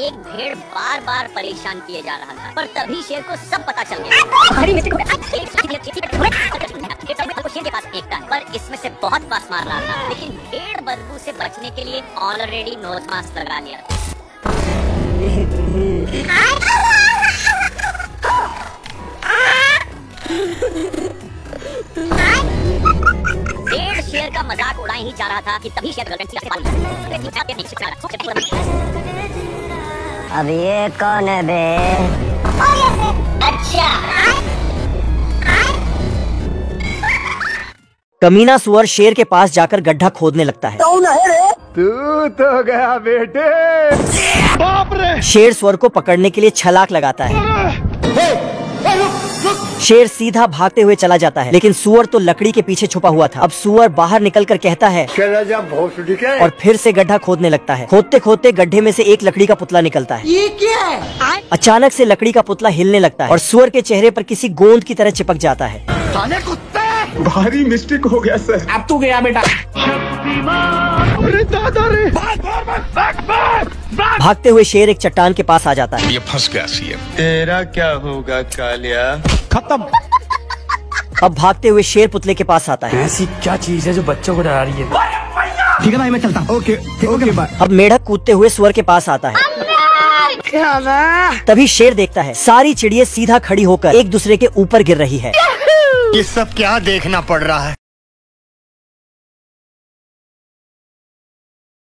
एक भेड़ बार बार परेशान किए जा रहा था पर तभी शेर को सब पता चल गया। शेर के पास फेंकता है पर इसमें से बहुत पास मार रहा था लेकिन भेड़ बदबू से बचने के लिए ऑलरेडी नोज़ मास्क लगा लिया भेड़ शेर का मज़ाक उड़ा ही जा रहा था कि तभी शेर गर्लफ्रेंड अब ये कौन है बे? अच्छा कमीना सुअर शेर के पास जाकर गड्ढा खोदने लगता है। तू तो गया बेटे। शेर सुअर को पकड़ने के लिए छलाक लगाता है। शेर सीधा भागते हुए चला जाता है। लेकिन सुअर तो लकड़ी के पीछे छुपा हुआ था। अब सुअर बाहर निकल कर कहता है चला जा के और फिर से गड्ढा खोदने लगता है। खोदते खोदते गड्ढे में से एक लकड़ी का पुतला निकलता है। ये क्या है? अचानक से लकड़ी का पुतला हिलने लगता है और सुअर के चेहरे पर किसी गोंद की तरह चिपक जाता है। भारी मिस्टेक हो गया सर। अब तू गया बेटा। अरे दादा रे। भागते हुए शेर एक चट्टान के पास आ जाता है। ये फंस गया सीएम। तेरा क्या होगा कालिया? खत्म। अब भागते हुए शेर पुतले के पास आता है। ऐसी क्या चीज़ है जो बच्चों को डरा रही है? ठीक है भाई मैं चलता हूँ। ओके ओके बाय अब मेढक कूदते हुए सुअर के पास आता है। तभी शेर देखता है सारी चिड़िया सीधा खड़ी होकर एक दूसरे के ऊपर गिर रही है। ये सब क्या देखना पड़ रहा है?